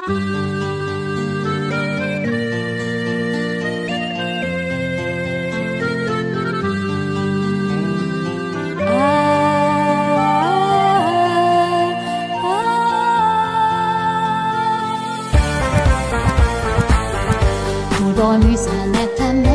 Tudom, üzenetem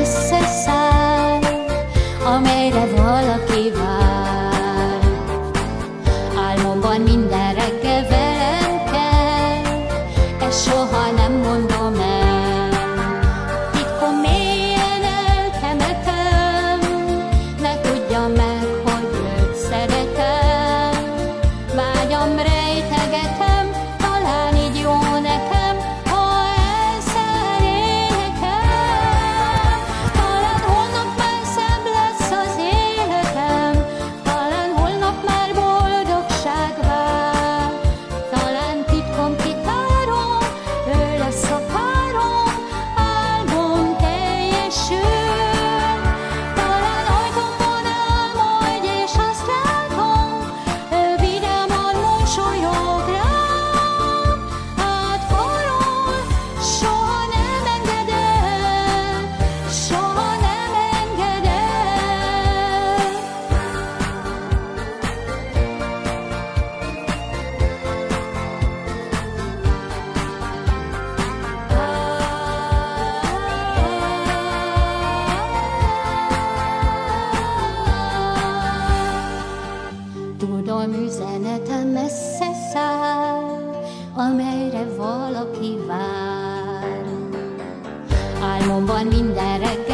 száll, amelyre valaki vár. Álmomban minden reggel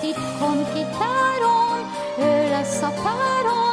titkom kitárom, ő lesz a párom.